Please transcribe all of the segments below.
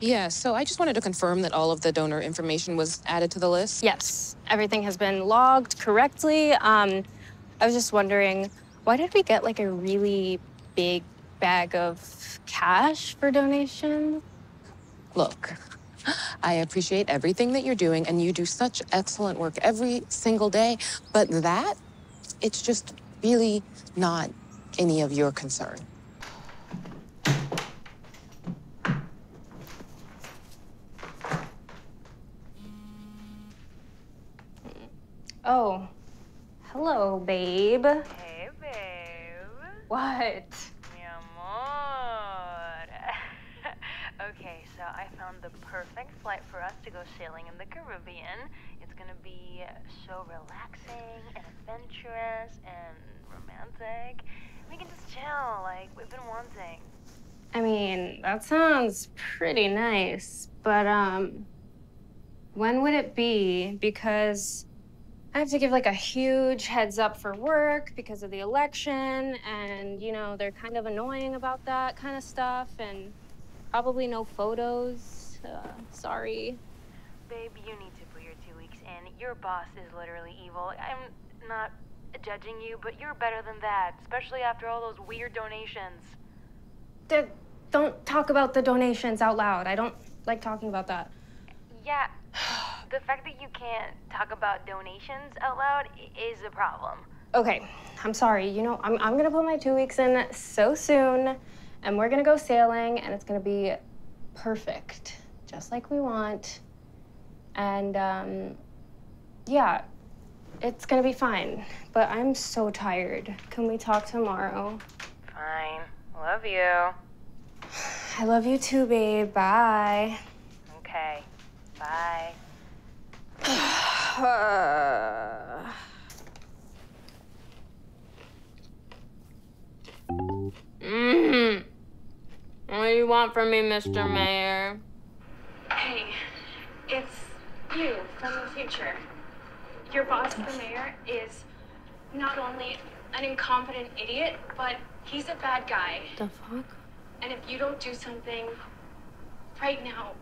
Yeah, so I just wanted to confirm that all of the donor information was added to the list. Yes, everything has been logged correctly. Um, I was just wondering, why did we get like a really big bag of cash for donation? Look, I appreciate everything that you're doing, and you do such excellent work every single day, but that, it's just really not any of your concern. Oh, hello, babe. Hey, babe. What? Mi amor. okay, so I found the perfect flight for us to go sailing in the Caribbean. It's gonna be so relaxing and adventurous and romantic. We can just chill like we've been wanting. I mean, that sounds pretty nice, but um, when would it be? Because I have to give like a huge heads up for work because of the election, and you know, they're kind of annoying about that kind of stuff, and probably no photos. Uh, sorry. Babe, you need to put your two weeks in. Your boss is literally evil. I'm not judging you, but you're better than that, especially after all those weird donations. D- don't talk about the donations out loud. I don't like talking about that. Yeah, the fact that you can't talk about donations out loud is a problem. Okay, I'm sorry. You know, I'm, I'm gonna put my two weeks in so soon, and we're gonna go sailing, and it's gonna be perfect, just like we want. And um, yeah, it's gonna be fine. But I'm so tired. Can we talk tomorrow? Fine. Love you. I love you too, babe. Bye. Okay. Bye. Mm. What do you want from me, Mr. Mayor? Hey, it's you from the future. Your boss, the mayor, is not only an incompetent idiot, but he's a bad guy. The fuck? And if you don't do something right now,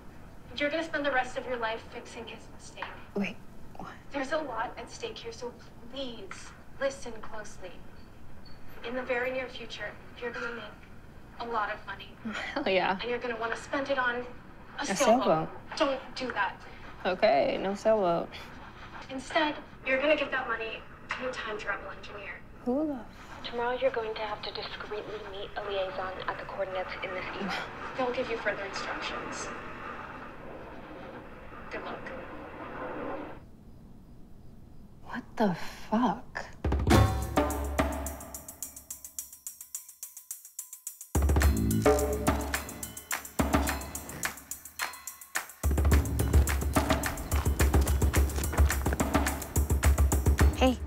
you're gonna spend the rest of your life fixing his mistake. Wait, what? There's a lot at stake here, so please listen closely. In the very near future, you're gonna make a lot of money, Hell yeah. and you're gonna want to spend it on a, A sailboat. sailboat. Don't do that. Okay, no sailboat. Instead, you're gonna give that money to a time travel engineer. Who the Tomorrow, you're going to have to discreetly meet a liaison at the coordinates in this email. They'll give you further instructions. What the fuck? Hey.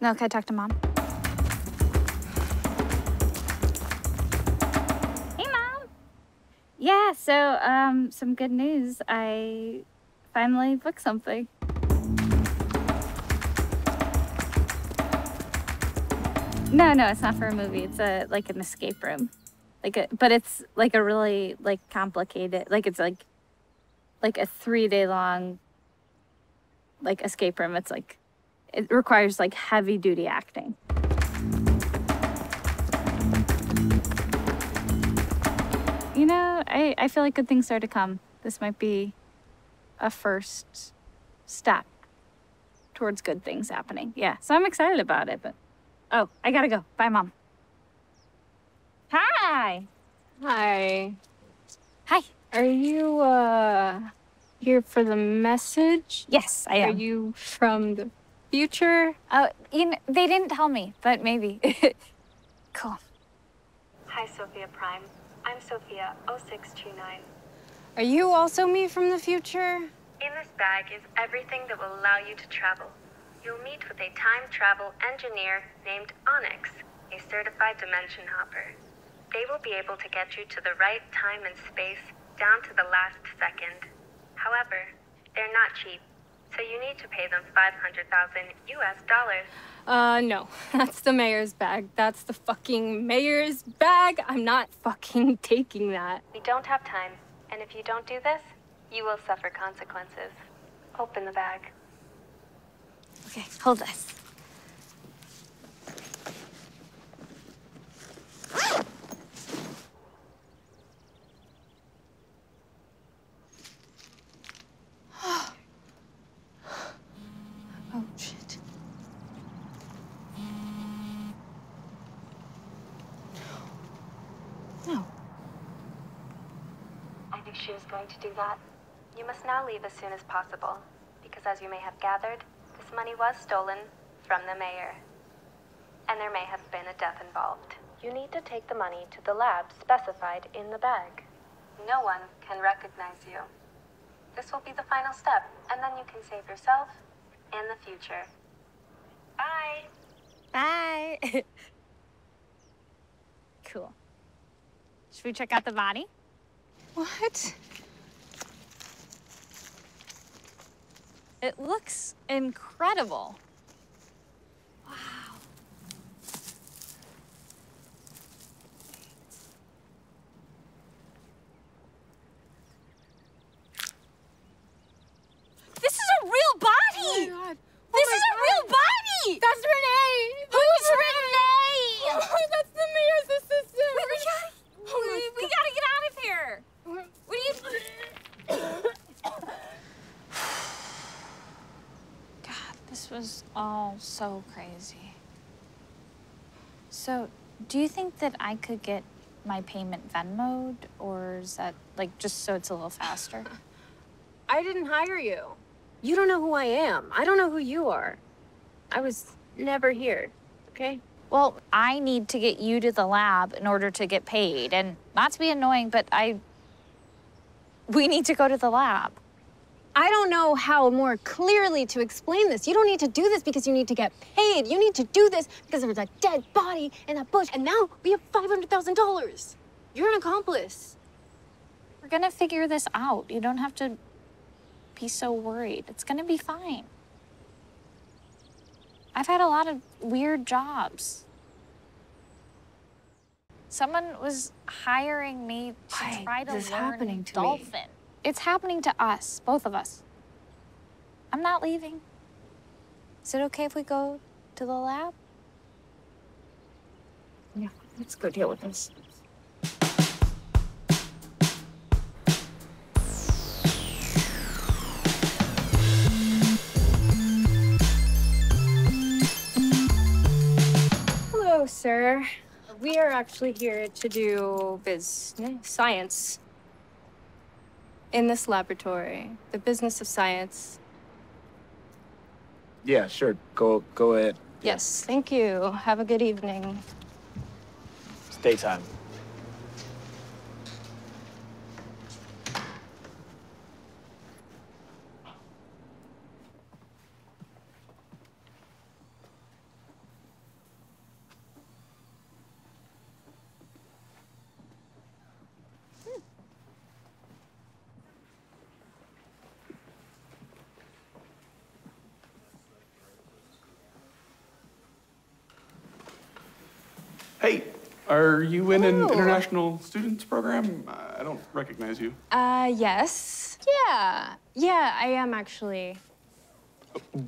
No, can I talk to mom? Yeah, so um, some good news. I finally booked something. No, no, it's not for a movie. It's a like an escape room, like a, but it's like a really like complicated, like it's like, like a three day long like escape room. It's like it requires like heavy duty acting. You know, I, I feel like good things are to come. This might be a first step towards good things happening. Yeah. So I'm excited about it, but oh, I gotta go. Bye, mom. Hi. Hi. Hi. Are you uh here for the message? Yes, I am. Are you from the future? Oh, you know, they didn't tell me, but maybe. cool. Hi, Sofia Prime. I'm Sofia 0629. Are you also me from the future? In this bag is everything that will allow you to travel. You'll meet with a time travel engineer named Onyx, a certified dimension hopper. They will be able to get you to the right time and space down to the last second. However, they're not cheap. So you need to pay them 500,000 US dollars. Uh, no. That's the mayor's bag. That's the fucking mayor's bag. I'm not fucking taking that. We don't have time, and if you don't do this, you will suffer consequences. Open the bag. Okay, hold this. oh shit. No. I knew she was going to do that. You must now leave as soon as possible, because as you may have gathered, this money was stolen from the mayor. And there may have been a death involved. You need to take the money to the lab specified in the bag. No one can recognize you. This will be the final step, and then you can save yourself and the future. Bye! Bye. cool. Should we check out the body? What? It looks incredible. Wow. This is a real body! Oh god. this is a real body! That's Renee! Who's Renee? Oh, that's the mayor's assistant! we, gotta, Oh my we, we gotta get out of here. What do you? God, this was all so crazy. So, do you think that I could get my payment Venmoed, or is that like just so it's a little faster? I didn't hire you. You don't know who I am. I don't know who you are. I was never here, okay? Well, I need to get you to the lab in order to get paid, and not to be annoying, but I. We need to go to the lab. I don't know how more clearly to explain this. You don't need to do this because you need to get paid. You need to do this because there was a dead body in that bush, and now we have $500,000. You're an accomplice. We're gonna figure this out. You don't have to be so worried. It's gonna be fine. I've had a lot of weird jobs. Someone was hiring me to Why try to is this learn happening to me? dolphin. It's happening to us, both of us. I'm not leaving. Is it okay if we go to the lab? Yeah, let's go deal with this. Hello, sir. We are actually here to do business science in this laboratory, the business of science. Yeah, sure. Go go ahead. Yes, thank you. Have a good evening. It's daytime. Hey, are you in an Hello. international students program? I don't recognize you. Uh, yes. Yeah. Yeah, I am actually.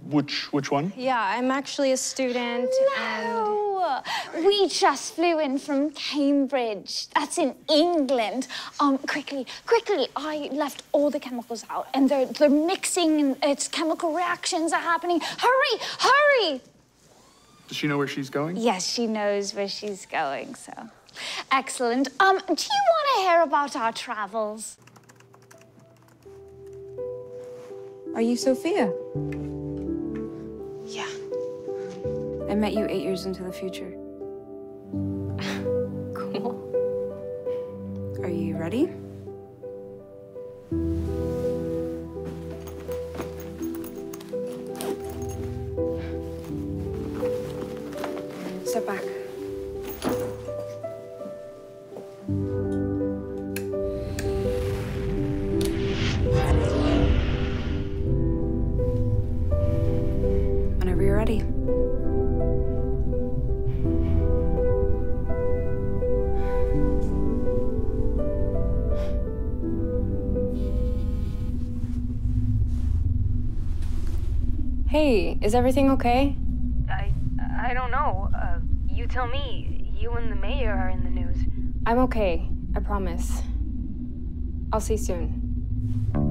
Which which one? Yeah, I'm actually a student and Oh, we just flew in from Cambridge. That's in England. Um, quickly, quickly, I left all the chemicals out, and they're they're mixing, and it's chemical reactions are happening. Hurry, hurry! Does she know where she's going? Yes, she knows where she's going. So, excellent. Um, do you want to hear about our travels? Are you Sofia? Yeah. I met you eight years into the future. cool. Are you ready? Is everything okay? I I don't know. Uh, you tell me. You and the mayor are in the news. I'm okay. I promise. I'll see you soon.